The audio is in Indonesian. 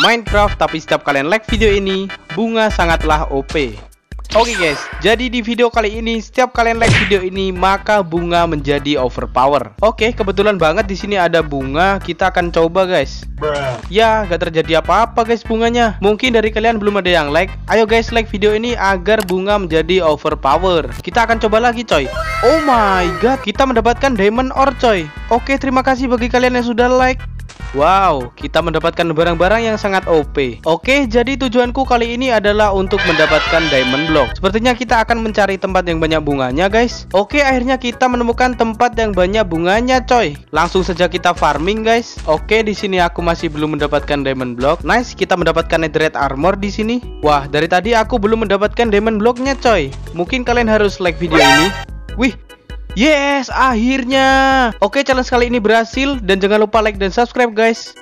Minecraft Tapi setiap kalian like video ini Bunga sangatlah OP Oke guys, jadi di video kali ini setiap kalian like video ini maka bunga menjadi overpower. Oke, kebetulan banget di sini ada bunga, kita akan coba guys. Ya, gak terjadi apa-apa guys bunganya. Mungkin dari kalian belum ada yang like. Ayo guys like video ini agar bunga menjadi overpower. Kita akan coba lagi coy. Oh my god, kita mendapatkan diamond ore coy. Oke, terima kasih bagi kalian yang sudah like. Wow, kita mendapatkan barang-barang yang sangat OP. Oke, jadi tujuanku kali ini adalah untuk mendapatkan diamond block. Sepertinya kita akan mencari tempat yang banyak bunganya, guys. Oke, akhirnya kita menemukan tempat yang banyak bunganya, coy. Langsung saja kita farming, guys. Oke, di sini aku masih belum mendapatkan diamond block. Nice, kita mendapatkan netherite armor di sini. Wah, dari tadi aku belum mendapatkan diamond blocknya, coy. Mungkin kalian harus like video ini. Wih, Yes, akhirnya. Oke, challenge kali ini berhasil dan jangan lupa like dan subscribe guys.